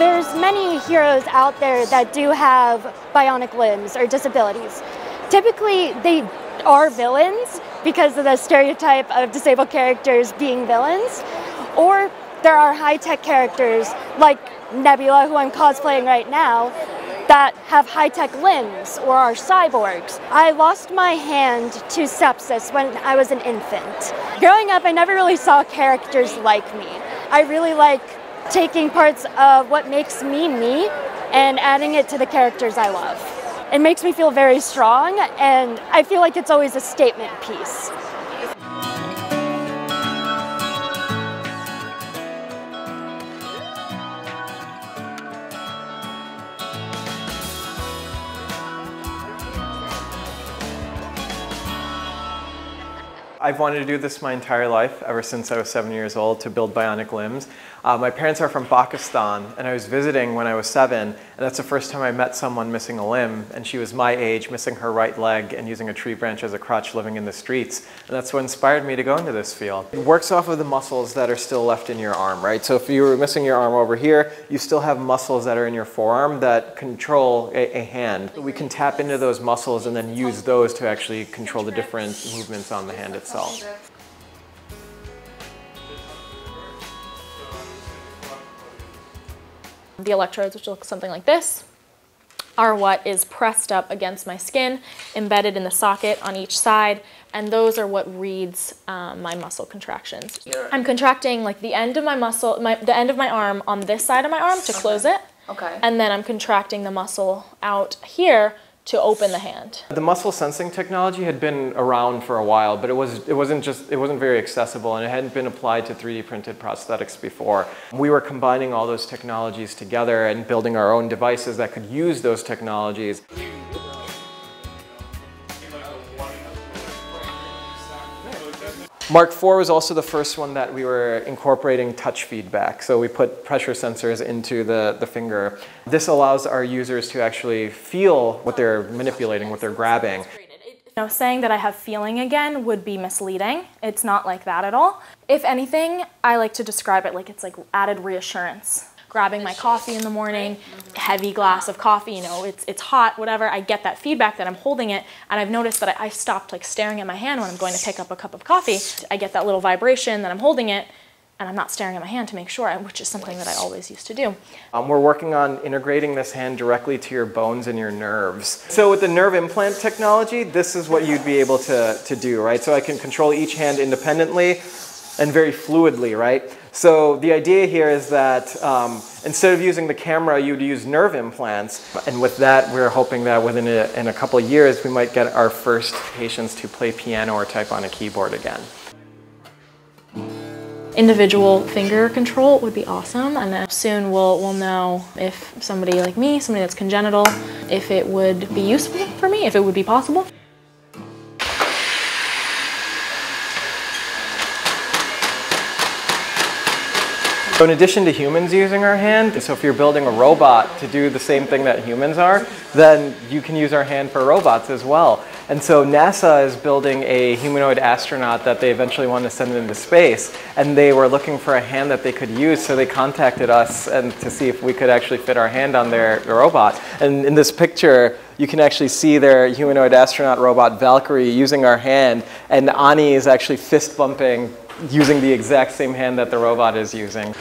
There's many heroes out there that do have bionic limbs or disabilities. Typically, they are villains because of the stereotype of disabled characters being villains, or there are high-tech characters like Nebula, who I'm cosplaying right now, that have high-tech limbs or are cyborgs. I lost my hand to sepsis when I was an infant. Growing up, I never really saw characters like me. I really like taking parts of what makes me me and adding it to the characters I love. It makes me feel very strong and I feel like it's always a statement piece. I've wanted to do this my entire life, ever since I was seven years old, to build bionic limbs. Uh, my parents are from Pakistan, and I was visiting when I was seven, and that's the first time I met someone missing a limb, and she was my age, missing her right leg, and using a tree branch as a crutch, living in the streets. And that's what inspired me to go into this field. It works off of the muscles that are still left in your arm, right? So if you were missing your arm over here, you still have muscles that are in your forearm that control a, a hand. We can tap into those muscles and then use those to actually control the different movements on the hand itself. The electrodes, which look something like this, are what is pressed up against my skin, embedded in the socket on each side, and those are what reads um, my muscle contractions. I'm contracting like the end of my muscle, my, the end of my arm on this side of my arm to close it. Okay. And then I'm contracting the muscle out here to open the hand. The muscle sensing technology had been around for a while, but it was it wasn't just it wasn't very accessible and it hadn't been applied to 3D printed prosthetics before. We were combining all those technologies together and building our own devices that could use those technologies. Mark IV was also the first one that we were incorporating touch feedback. So we put pressure sensors into the, the finger. This allows our users to actually feel what they're manipulating, what they're grabbing. You know, saying that I have feeling again would be misleading. It's not like that at all. If anything, I like to describe it like it's like added reassurance grabbing my coffee in the morning, heavy glass of coffee, you know, it's, it's hot, whatever. I get that feedback that I'm holding it, and I've noticed that I, I stopped like staring at my hand when I'm going to pick up a cup of coffee. I get that little vibration that I'm holding it, and I'm not staring at my hand to make sure, which is something that I always used to do. Um, we're working on integrating this hand directly to your bones and your nerves. So with the nerve implant technology, this is what you'd be able to, to do, right? So I can control each hand independently and very fluidly, right? So the idea here is that um, instead of using the camera, you'd use nerve implants. And with that, we're hoping that within a, in a couple of years, we might get our first patients to play piano or type on a keyboard again. Individual finger control would be awesome, and soon we'll, we'll know if somebody like me, somebody that's congenital, if it would be useful for me, if it would be possible. So in addition to humans using our hand, so if you're building a robot to do the same thing that humans are, then you can use our hand for robots as well. And so NASA is building a humanoid astronaut that they eventually want to send into space. And they were looking for a hand that they could use, so they contacted us and to see if we could actually fit our hand on their, robot. And in this picture, you can actually see their humanoid astronaut robot Valkyrie using our hand, and Ani is actually fist bumping using the exact same hand that the robot is using.